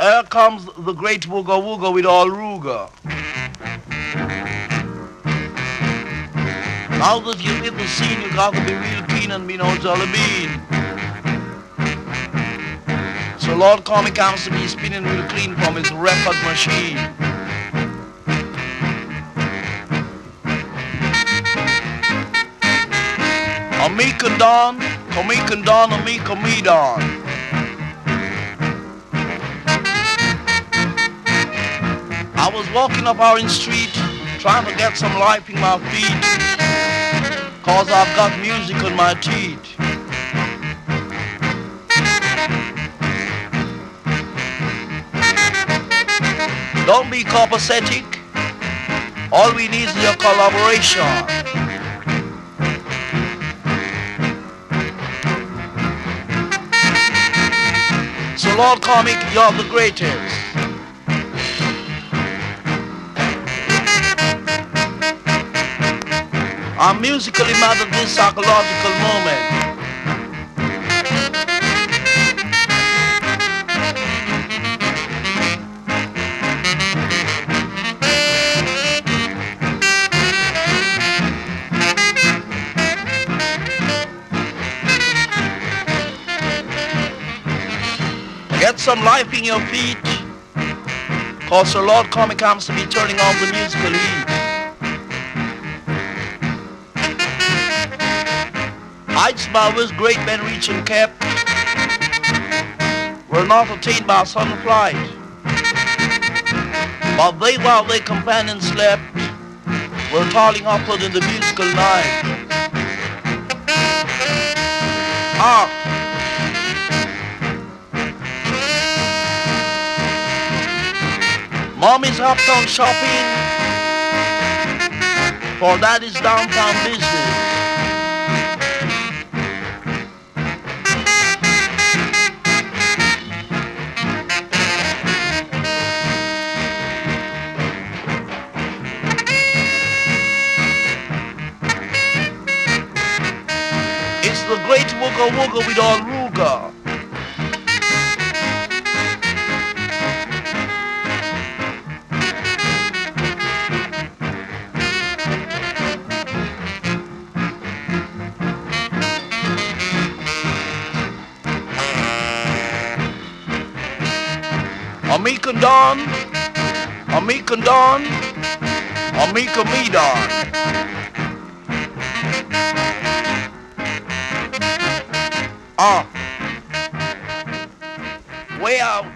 Here comes the great Wuga Wuga with all Ruga. Now that you hit the scene, you got to be real keen and be no jolly bean. Sir Lord Comic comes to be spinning real clean from his record machine. Don, Kamika Don, Amika Me Don. Was walking up Orange Street trying to get some life in my feet cause I've got music on my teeth. Don't be copacetic. All we need is your collaboration. Sir Lord Comic, you're the greatest. I'm musically at this psychological moment. Get some life in your feet, cause the Lord Comic comes to be turning on the musical heat. Heights by which great men reach and kept were not attained by sudden flight. But they while their companions slept were toiling upward in the musical night. Ah! Mommy's uptown shopping, for that is downtown business. The great Wuga Wuga with all Ruga. Amika Don, Amika Don, Amika Me Out.